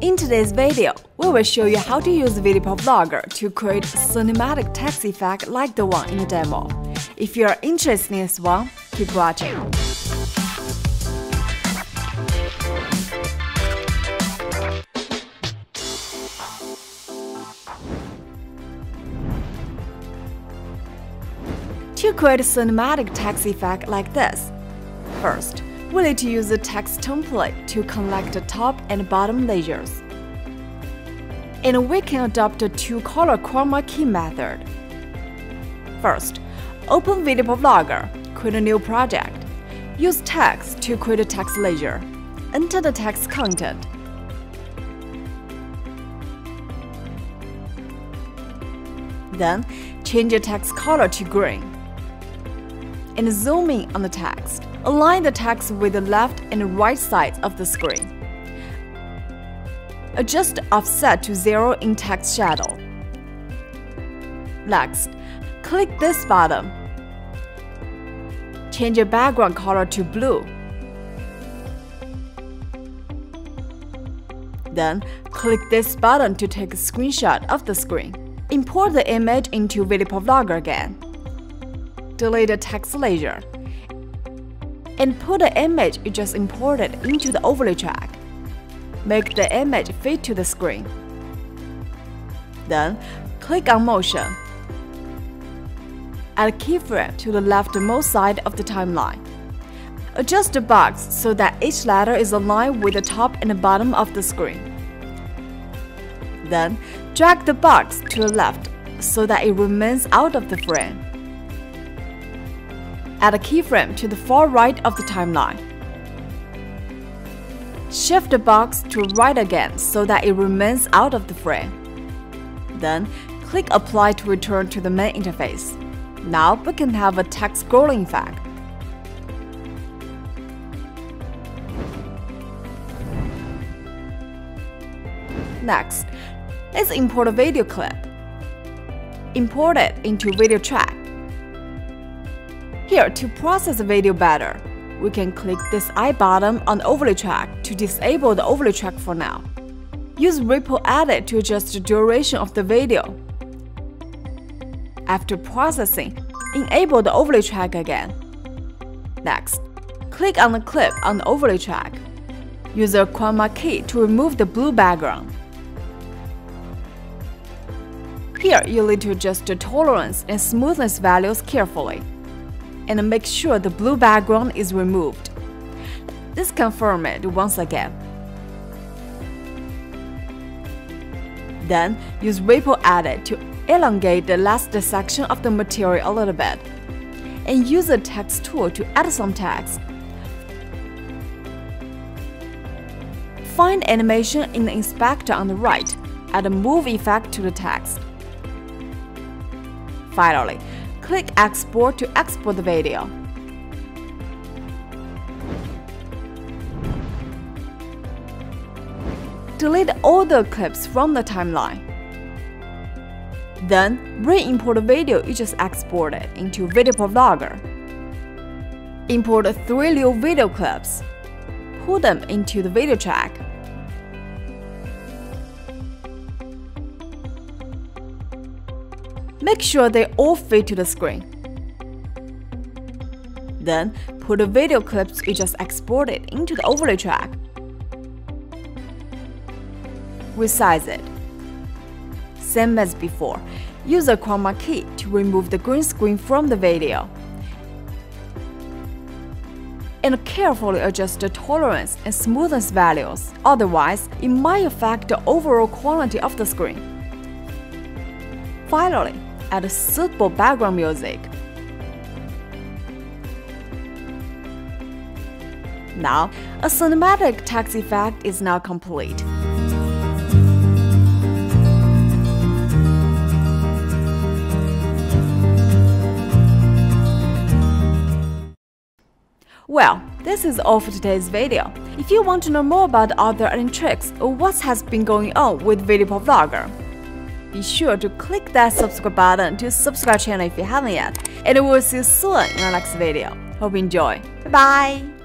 In today's video, we will show you how to use VideoProc Vlogger to create cinematic text effect like the one in the demo. If you are interested in this one, keep watching. To create a cinematic text effect like this, first, we need to use the text template to connect the top and bottom layers. And we can adopt the two-color chroma key method. First, open VideoProc Vlogger, create a new project. Use text to create a text layer. Enter the text content. Then, change the text color to green. And zoom in on the text. Align the text with the left and right sides of the screen. Adjust offset to zero in text shadow. Next, click this button. Change the background color to blue. Then, click this button to take a screenshot of the screen. Import the image into Vlogger again. Delete the text layer and put the image you just imported into the overlay track. Make the image fit to the screen. Then, click on Motion. Add keyframe to the leftmost side of the timeline. Adjust the box so that each letter is aligned with the top and the bottom of the screen. Then, drag the box to the left so that it remains out of the frame. Add a keyframe to the far right of the timeline. Shift the box to right again so that it remains out of the frame. Then, click Apply to return to the main interface. Now we can have a text scrolling effect. Next, let's import a video clip. Import it into video track. Here, to process the video better, we can click this I button on overlay track to disable the overlay track for now. Use Ripple Edit to adjust the duration of the video. After processing, enable the overlay track again. Next, click on the clip on the overlay track. Use the chroma key to remove the blue background. Here, you'll need to adjust the tolerance and smoothness values carefully and make sure the blue background is removed. Let's confirm it once again. Then, use Ripple Edit to elongate the last section of the material a little bit. And use the text tool to add some text. Find animation in the inspector on the right. Add a move effect to the text. Finally, click Export to export the video. Delete all the clips from the timeline. Then, re-import the video you just exported into Vlogger. Import three new video clips. Put them into the video track. Make sure they all fit to the screen. Then, put the video clips you just exported into the overlay track. Resize it. Same as before, use the chroma key to remove the green screen from the video. And carefully adjust the tolerance and smoothness values, otherwise it might affect the overall quality of the screen. Finally, add suitable background music. Now, a cinematic text effect is now complete. Well, this is all for today's video. If you want to know more about other tricks or what has been going on with VideoProc Vlogger, be sure to click that subscribe button to subscribe channel if you haven't yet, and we'll see you soon in our next video. Hope you enjoy. Bye bye!